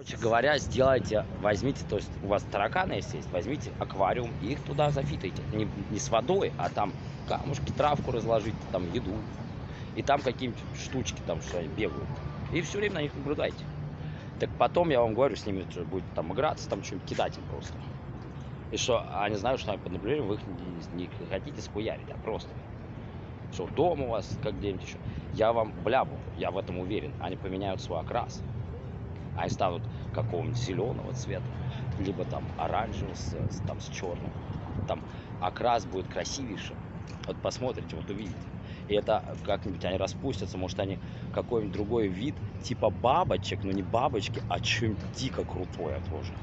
Короче говоря, сделайте, возьмите, то есть у вас тараканы если есть, возьмите аквариум и их туда зафитайте. Не, не с водой, а там камушки, травку разложите, там еду. И там какие-нибудь штучки там, что бегают. И все время на них наблюдайте. Так потом, я вам говорю, с ними будет там играться, там что-нибудь кидать им просто. И что они знают, что они под наблюдением, вы их не, не хотите схуярить, а просто. Что дом у вас, как где-нибудь еще. Я вам блябу, я в этом уверен. Они поменяют свой окрас. Они станут какого-нибудь зеленого цвета, либо там оранжевого с, там, с черным. Там окрас будет красивейшим. Вот посмотрите, вот увидите. И это как-нибудь они распустятся, может они какой-нибудь другой вид, типа бабочек, но не бабочки, а что-нибудь дико крутое тоже.